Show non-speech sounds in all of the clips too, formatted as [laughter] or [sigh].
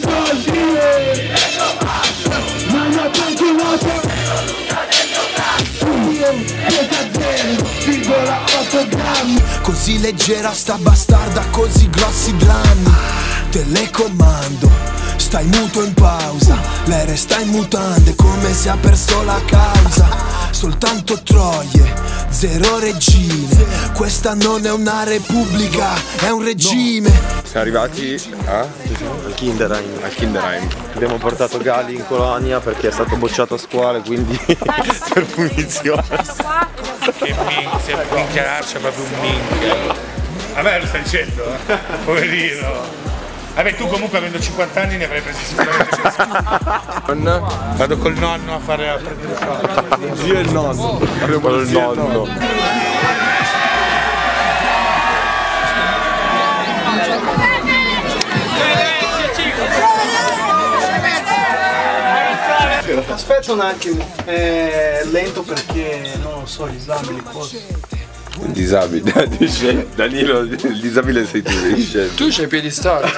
soldi. Ma non tanti moto Così leggera sta bastarda, così grossi drammi. Telecomando, stai muto in pausa lei resta in mutande come se ha perso la causa Soltanto troie, zero regine Questa non è una repubblica, è un regime Siamo arrivati a? Al Kinderheim. Al Kinderheim Abbiamo portato Gali in colonia perché è stato bocciato a scuola, quindi [laughs] per punizione. Che minchia, minchiaraccia proprio un minchia. A me lo stai dicendo, eh? Poverino. Vabbè, tu comunque avendo 50 anni ne avrai presi sicuramente 100. Vado col nonno a fare a prendere soldi. Zio e il nonno. Abbiamo il nonno. Aspetta un attimo, è lento perché non lo so, gli esami, le cose. Un disabile, [laughs] dice Danilo, il disabile sei tu, dice. Tu c'hai i piedi storti.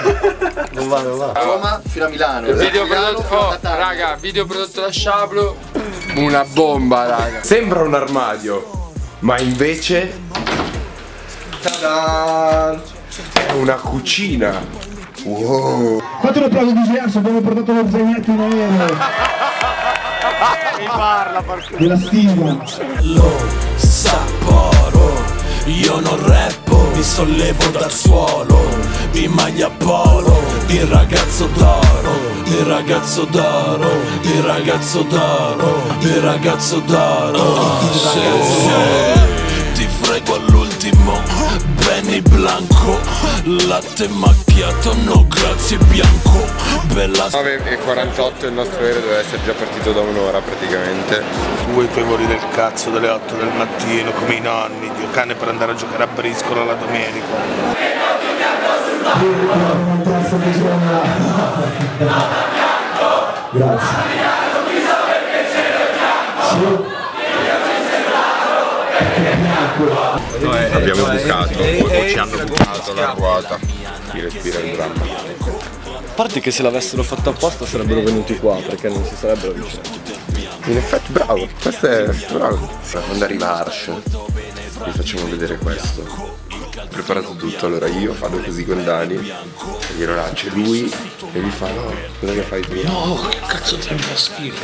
Non va, non va. Roma fino a Milano. Video prodotto, oh, raga, video prodotto da Shablo. Una bomba, raga. Sembra un armadio, ma invece Ta-da! è una cucina. Wow. Fate un applauso di Gerso, abbiamo portato lo zainetto in aereo parla. Della stiva Lo Sapporo Io non rappo, mi sollevo dal suolo In maglia polo, il ragazzo d'oro Il ragazzo d'oro, il ragazzo d'oro Il ragazzo d'oro. Il ragazzo Ti Blanco Latte macchiato, no grazie bianco Bella 9 e 48 il nostro aereo deve essere già partito da un'ora praticamente. Vuoi poi morire del cazzo delle 8 del mattino come i nonni, Dio cane per andare a giocare a briscola la domenica. Abbiamo bucato, o ci hanno bucato la ruota. Chi respira il dramma. A parte che se l'avessero fatto apposta sarebbero venuti qua perché non si sarebbero avvicinati. In effetti bravo, questo è bravo. Quando arriva Arsh, vi facciamo vedere questo. Preparato tutto, allora io vado così con Dani, e glielo lancio lui e mi fa no, cosa che fai tu? No, che cazzo ti fa schifo.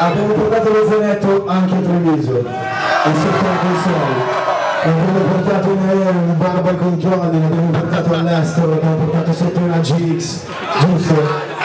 Abbiamo portato lo zainetto anche a Treviso. E sotto la console. L'abbiamo portato in aereo, in barba ai controlli, l'abbiamo portato all'estero, l'abbiamo portato sotto una GX, giusto?